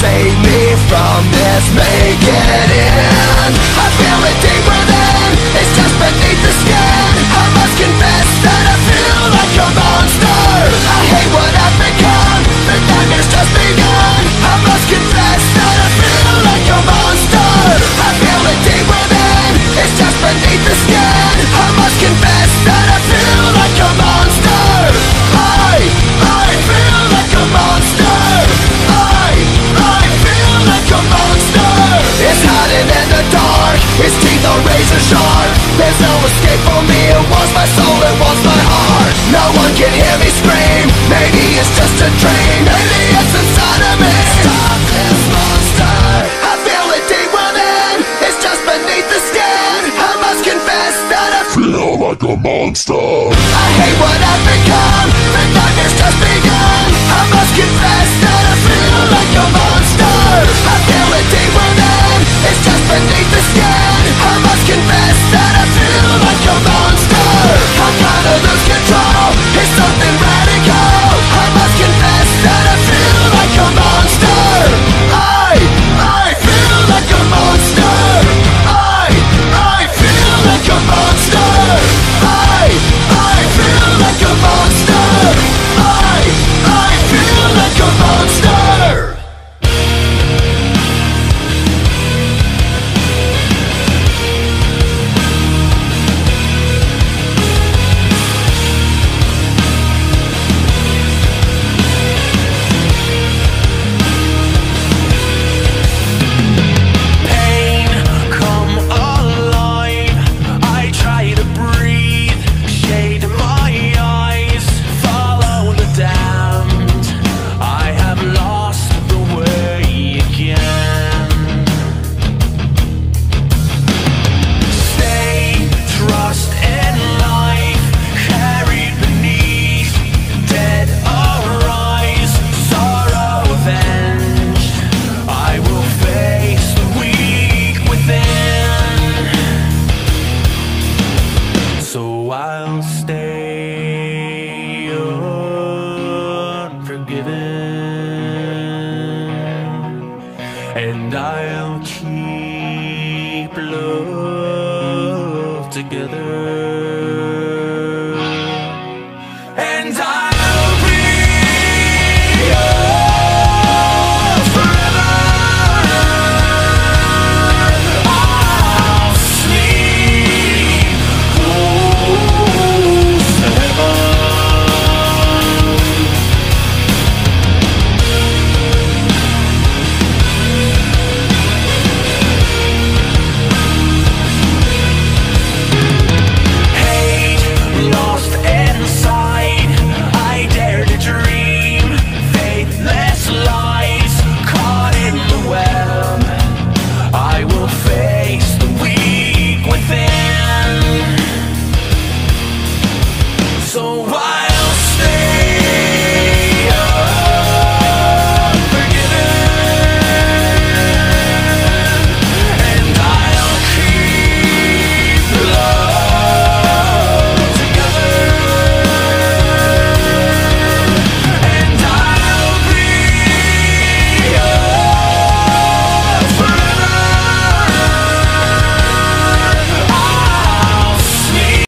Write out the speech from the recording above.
Save me from this, make it end a monster. I hate what I've become. The nightmare's just begun. I must confess that I feel like a monster. I feel it deep within. It's just beneath the skin. I must confess that I feel like a monster. I'm gonna lose control.